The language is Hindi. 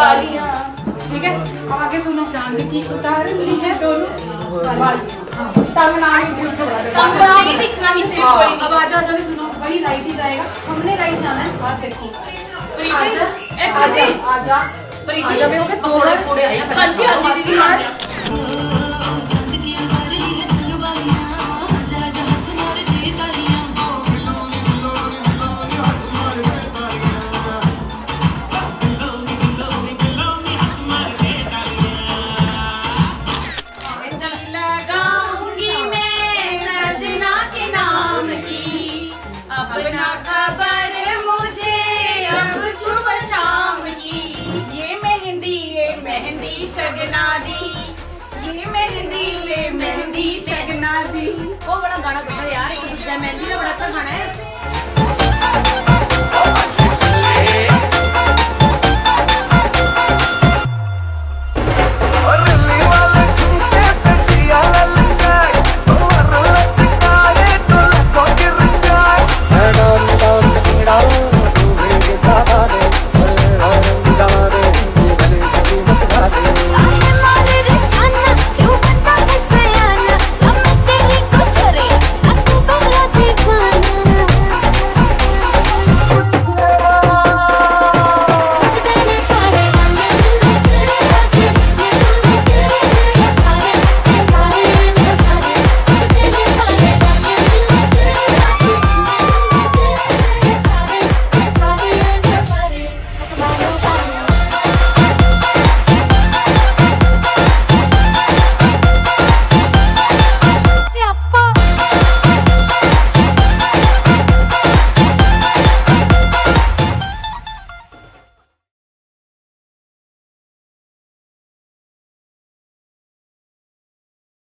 बालियाँ। ठीक है? अब आगे सुनो चाँद की उतार ली है। दोनों ही अब आजा आजा भी सुनो वही राइट ही जाएगा। हमने राइट जाना है। बात देखो। आजा। आजा। आजा। आजा भी हो पूरे आया मेहंदी शगना दी। ये मेहंदी, ले मेहंदी शगना दी। वो बड़ा गाना गाता यार, एक दूसरा मेहंदी का बड़ा अच्छा गाना है।